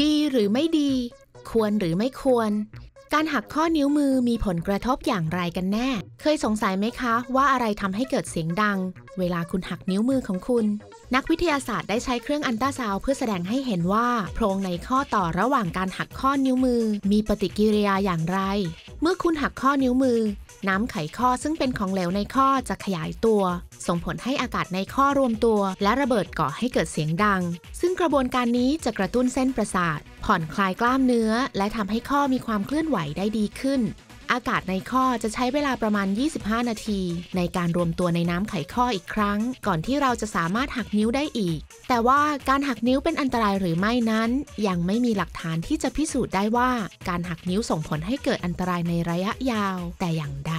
ดีหรือไม่ดี ควรหรือไม่ควร การหักข้อนิ้วมือมีผลกระทบอย่างไรกันแน่ เคยสงสัยไหมคะว่าอะไรทำให้เกิดเสียงดัง เวลาคุณหักนิ้วมือของคุณ นักวิทยาศาสตร์ได้ใช้เครื่องอันตราซาวเพื่อแสดงให้เห็นว่า โพรงในข้อต่อระหว่างการหักข้อนิ้วมือ มีปฏิกิริยาอย่างไร เมื่อคุณหักข้อนิ้วมือ น้ำไขข้อซึ่งเป็นของเหลวในข้อจะขยายตัว ส่งผลให้อากาศในข้อรวมตัว และระเบิดก่อให้เกิดเสียงดัง ซึ่งกระบวนการนี้จะกระตุ้นเส้นประสาท ผ่อนคลายกล้ามเนื้อ และทำให้ข้อมีความเคลื่อนไหวได้ดีขึ้น อากาศในข้อจะใช้เวลาประมาณ 25 นาที ในการรวมตัวในน้ำไขข้ออีกครั้ง ก่อนที่เราจะสามารถหักนิ้วได้อีก แต่ว่าการหักนิ้วเป็นอันตรายหรือไม่นั้น ยังไม่มีหลักฐานที่จะพิสูจน์ได้ว่า การหักนิ้วส่งผลให้เกิดอันตรายในระยะยาว แต่อย่างใด